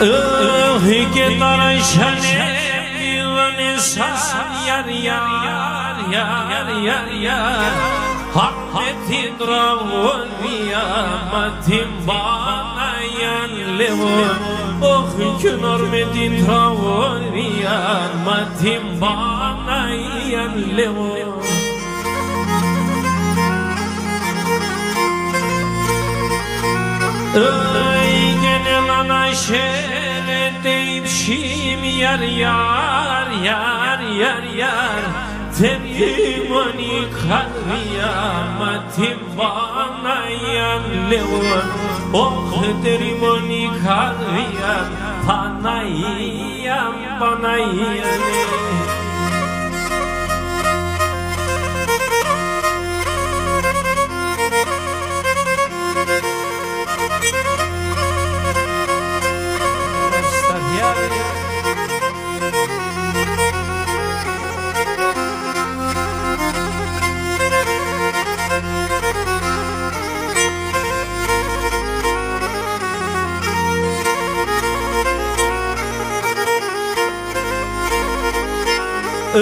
के तरह यार यार यार यार यार थी द्रवनिया मध्यम बानायन लेवो ओखिनर में दी द्रवनिया मध्यम बानायन लेवो Oh gene lana şere deyip şim yar yar yar yar yar. Temimoni kaviyamatim bana Ε,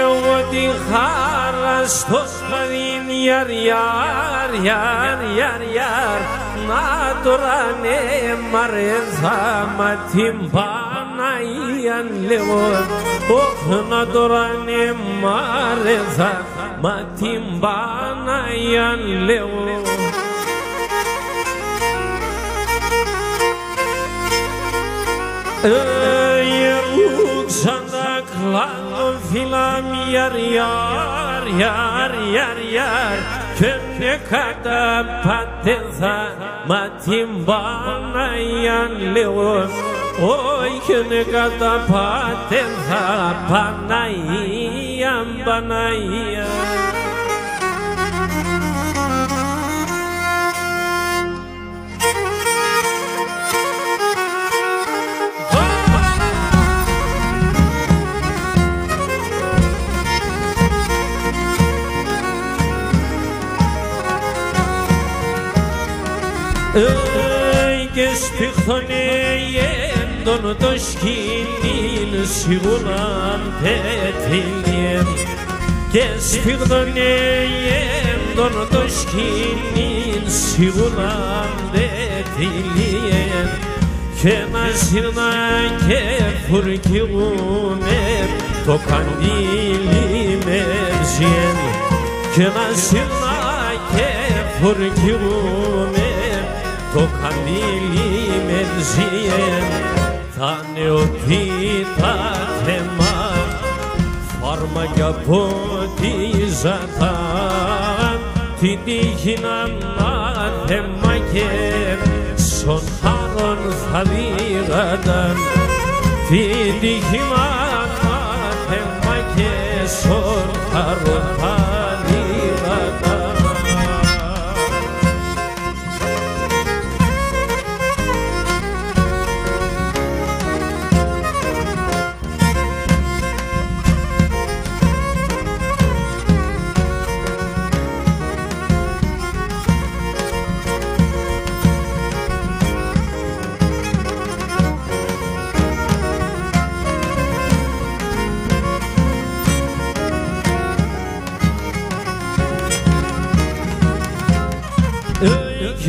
εγώ τη χάρα στο σπαδίν γιαρ γιαρ γιαρ γιαρ γιαρ να τώρα ναι μαρέθα μα την Παναγία λέγω όχ να τώρα ναι μαρέθα μα την Παναγία λέγω Ey, Alexander sanaklan filan yar yar yar yar yar. Könne kada pateza matim bana yan leon Oy könne kada pateza bana yan bana yan Ey gespirtoneyen don doşkinin sigulan petilyen Gespirtoneyen don doşkinin sigulan petilyen Kenasirna kefur kirume tokan dilime το κανείλι με ζύε θα είναι ότι τα θεμά φάρμακα από τη τύχη να μάθεμα και σον άλλον θα δίδαταν. Την τύχη να μάθαιμα και σον άλλον θα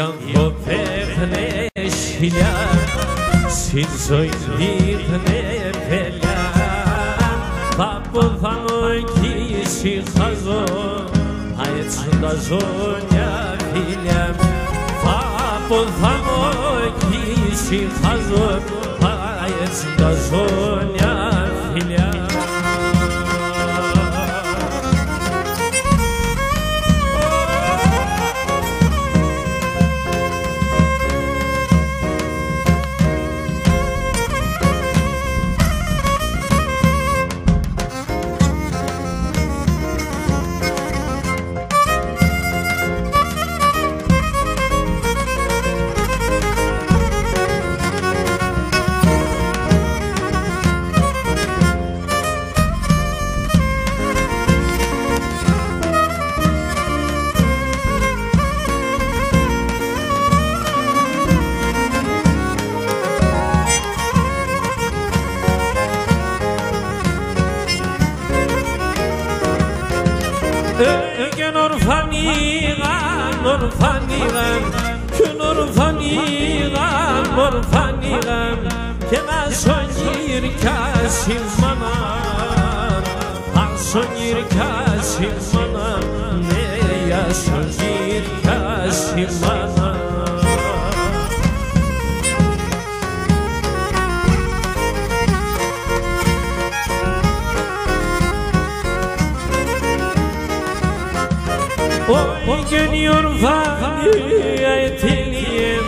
ففنه شیلا سین زویدی فنه فلا باب فمو کیشی خزو هایت دزونیا فیلم باب فمو کیشی خزو هایت دزونیا orfanigan, orfanigan Kün orfanigan, orfanigan Kena sonir kasim mana Ha sonir kasim mana Ne ya sonir kasim mana Geliyor fani ayetiliğim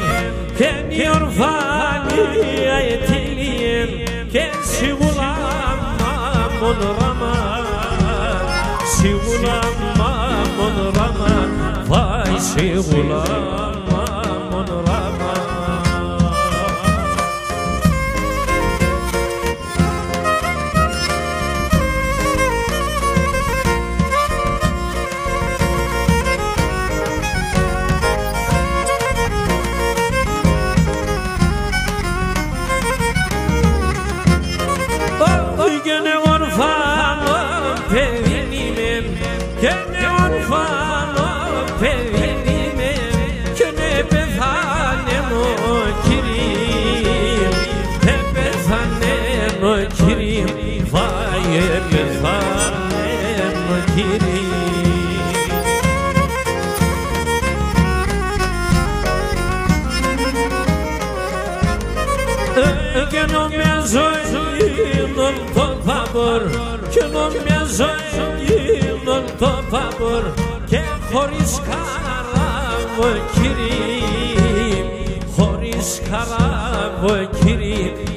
Geliyor fani ayetiliğim Kensi bulamam onu raman Si bulamam onu raman σε πεθάνευμα Κύριε και νομίζω γίνον και φαβορ και νομίζω γίνον το και χωρίς καράβο κύριε χωρίς καράβο κύριε.